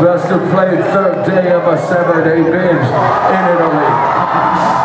Best to play third day of a seven-day binge in Italy.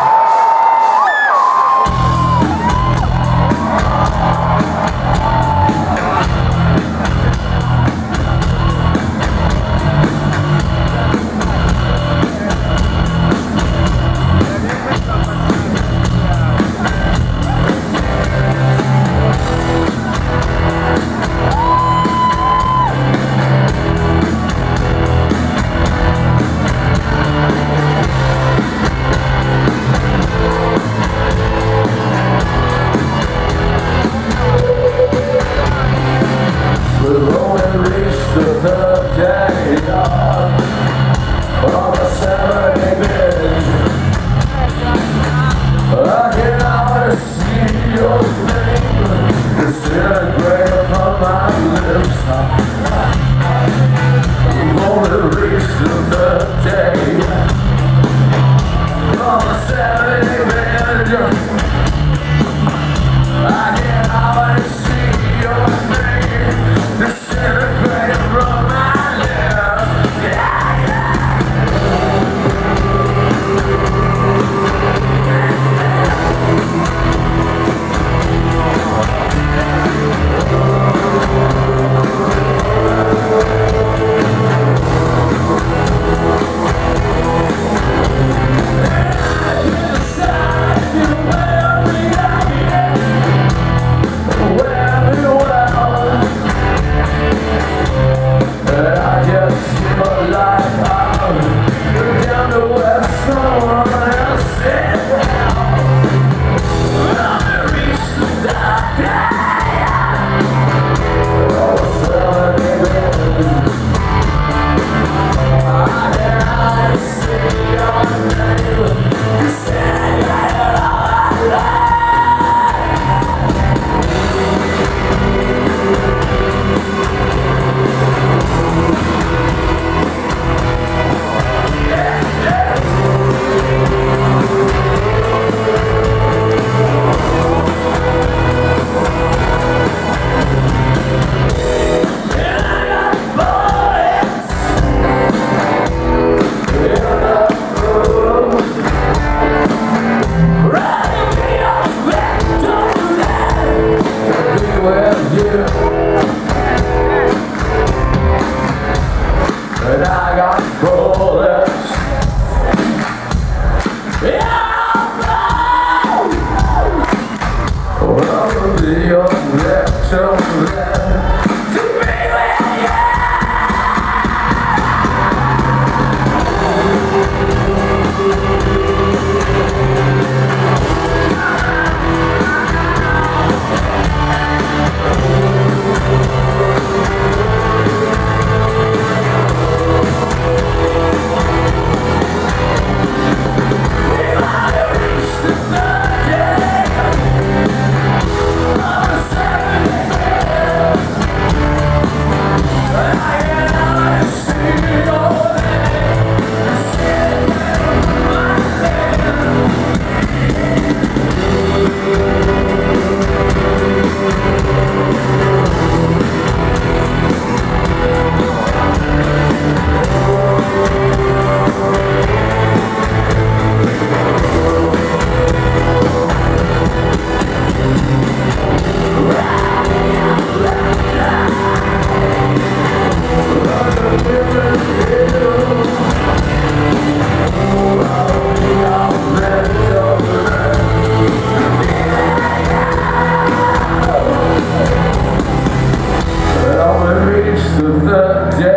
Yeah. So. Sister J.